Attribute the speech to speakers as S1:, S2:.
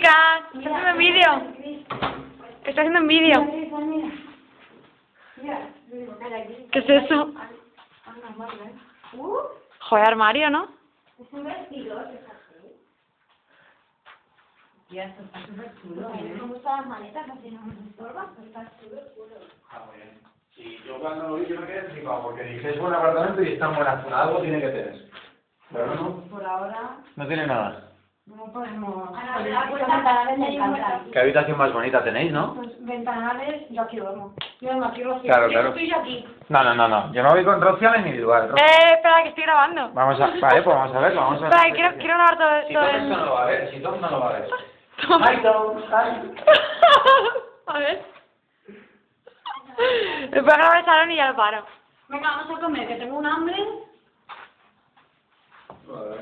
S1: Chicas, estoy haciendo un vídeo. Estoy haciendo un vídeo. ¿Qué es eso? Joder, armario, ¿no?
S2: ¿Cómo están las maletas? Así no nos estorban, pues está chulo, chulo.
S3: Ah, muy bien. Y yo cuando lo vi yo me quedé flipado porque dije es buen apartamento y está en buena zona, algo tiene que tener. Pero no,
S2: Por ahora
S3: no tiene nada.
S2: No podemos... Poner
S1: la
S2: los
S1: puerta
S2: ventanales me encantan.
S3: ¿Qué habitación más bonita tenéis, no?
S2: Pues ventanales, yo aquí duermo. Yo no aquí Rocío.
S3: Claro,
S2: Yo
S3: claro.
S2: estoy aquí.
S3: No, no, no, no. Yo me voy con Rocío al individual. Ro-
S1: Eh, espera, que estoy grabando.
S3: Vamos a, vale, pues vamos a ver, vamos a ver.
S1: Espera, quiero, quiero grabar todo,
S3: Si
S1: todo
S3: Tom
S1: el...
S3: esto no lo va a ver, si Tom no lo va a ver. Hi, Tom. Hi.
S1: A ver. Voy a grabar el salón y ya lo paro.
S2: Venga, vamos a comer, que tengo un hambre. Bueno.